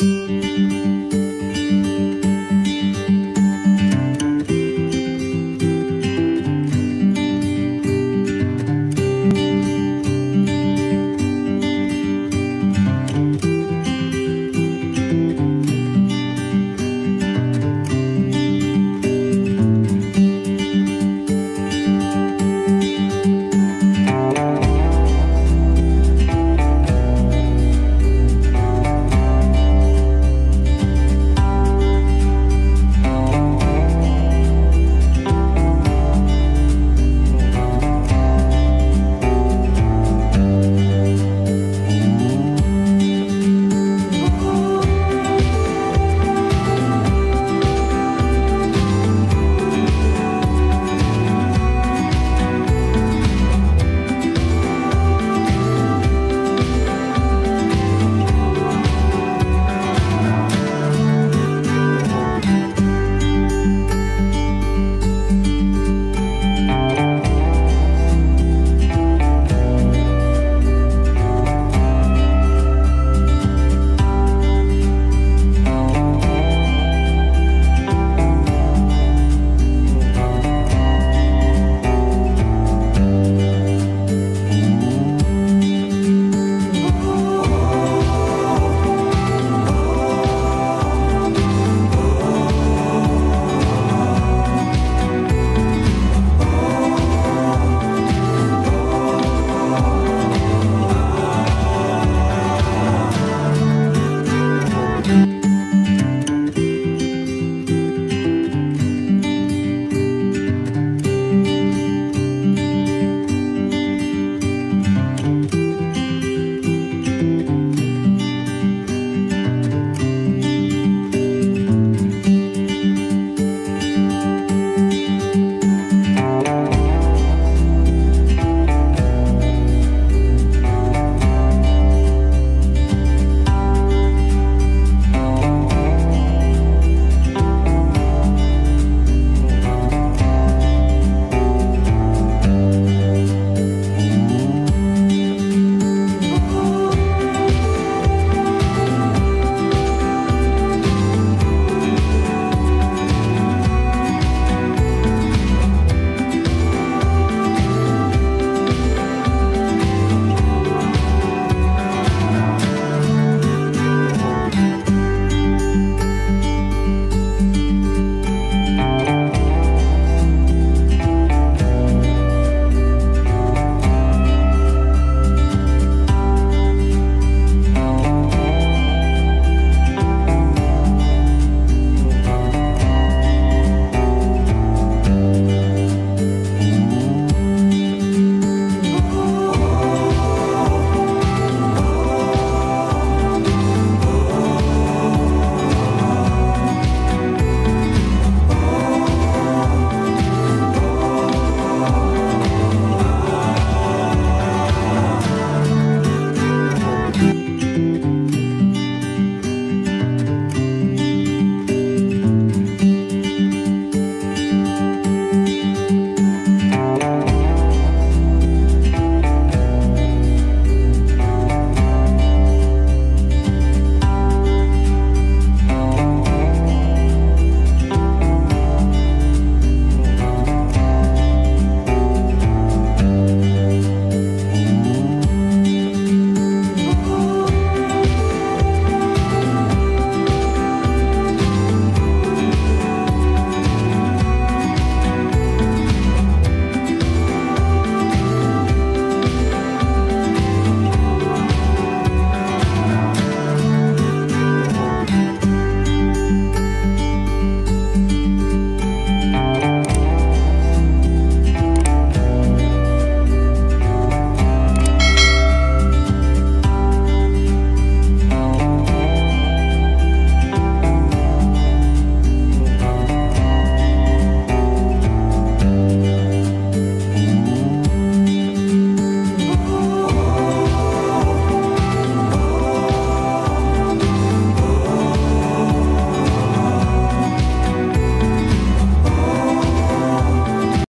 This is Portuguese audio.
Música